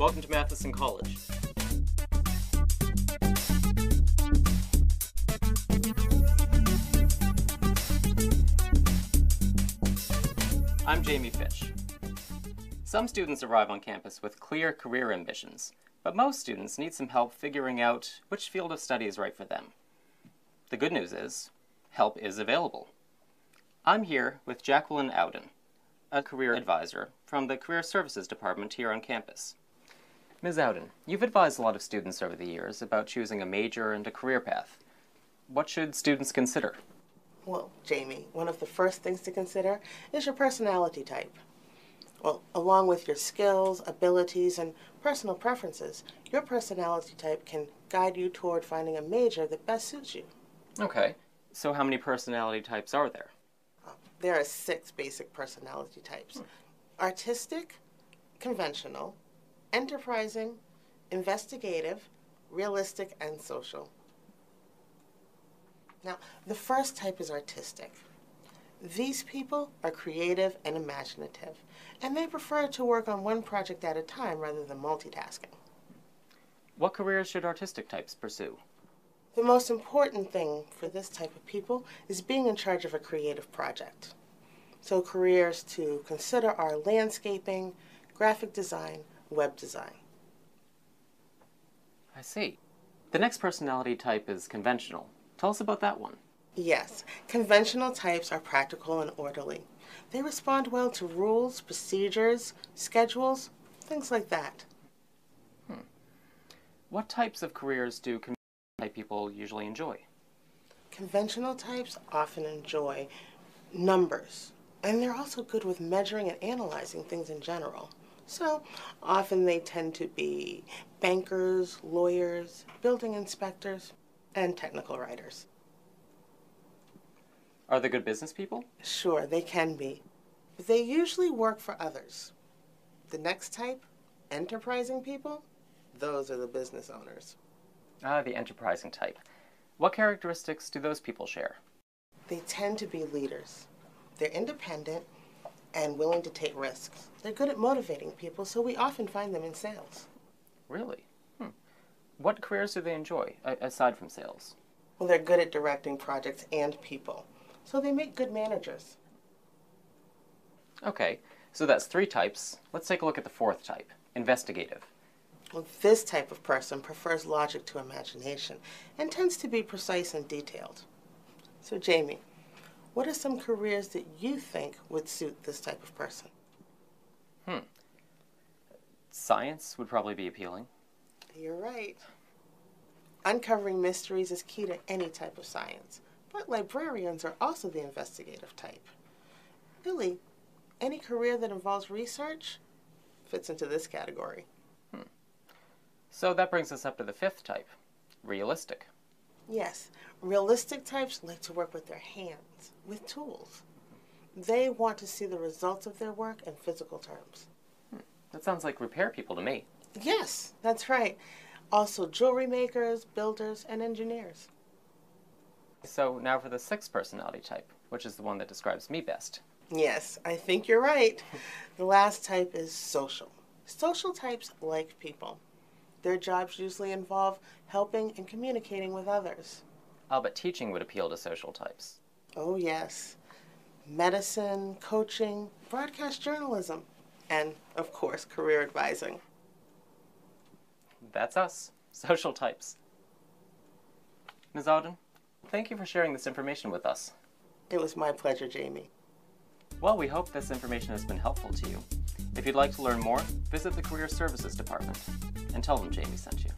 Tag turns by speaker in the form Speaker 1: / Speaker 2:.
Speaker 1: Welcome to Matheson College. I'm Jamie Fish. Some students arrive on campus with clear career ambitions, but most students need some help figuring out which field of study is right for them. The good news is, help is available. I'm here with Jacqueline Owden, a career advisor from the Career Services Department here on campus. Ms. Owden, you've advised a lot of students over the years about choosing a major and a career path. What should students consider?
Speaker 2: Well, Jamie, one of the first things to consider is your personality type. Well, along with your skills, abilities, and personal preferences, your personality type can guide you toward finding a major that best suits you.
Speaker 1: Okay, so how many personality types are there?
Speaker 2: Uh, there are six basic personality types hmm. artistic, conventional, enterprising, investigative, realistic, and social. Now, the first type is artistic. These people are creative and imaginative, and they prefer to work on one project at a time rather than multitasking.
Speaker 1: What careers should artistic types pursue?
Speaker 2: The most important thing for this type of people is being in charge of a creative project. So, careers to consider are landscaping, graphic design, web design.
Speaker 1: I see. The next personality type is conventional. Tell us about that one.
Speaker 2: Yes, conventional types are practical and orderly. They respond well to rules, procedures, schedules, things like that. Hmm.
Speaker 1: What types of careers do conventional type people usually enjoy?
Speaker 2: Conventional types often enjoy numbers, and they're also good with measuring and analyzing things in general. So often they tend to be bankers, lawyers, building inspectors, and technical writers.
Speaker 1: Are they good business people?
Speaker 2: Sure, they can be, but they usually work for others. The next type, enterprising people, those are the business owners.
Speaker 1: Ah, the enterprising type. What characteristics do those people share?
Speaker 2: They tend to be leaders. They're independent and willing to take risks. They're good at motivating people, so we often find them in sales.
Speaker 1: Really? Hmm. What careers do they enjoy, aside from sales?
Speaker 2: Well, they're good at directing projects and people, so they make good managers.
Speaker 1: Okay, so that's three types. Let's take a look at the fourth type investigative.
Speaker 2: Well, this type of person prefers logic to imagination and tends to be precise and detailed. So, Jamie, what are some careers that you think would suit this type of person? Hmm.
Speaker 1: Science would probably be appealing.
Speaker 2: You're right. Uncovering mysteries is key to any type of science, but librarians are also the investigative type. Really, any career that involves research fits into this category.
Speaker 1: So that brings us up to the fifth type realistic.
Speaker 2: Yes, realistic types like to work with their hands, with tools. They want to see the results of their work in physical terms.
Speaker 1: Hmm, that sounds like repair people to me.
Speaker 2: Yes, that's right. Also, jewelry makers, builders, and engineers.
Speaker 1: So now for the sixth personality type, which is the one that describes me best.
Speaker 2: Yes, I think you're right. The last type is social. Social types like people. Their jobs usually involve helping and communicating with others.
Speaker 1: Oh, but teaching would appeal to social types.
Speaker 2: Oh, yes. Medicine, coaching, broadcast journalism, and, of course, career advising.
Speaker 1: That's us, social types. Ms. Auden, thank you for sharing this information with us.
Speaker 2: It was my pleasure, Jamie.
Speaker 1: Well, we hope this information has been helpful to you. If you'd like to learn more, visit the Career Services Department and tell them Jamie sent you.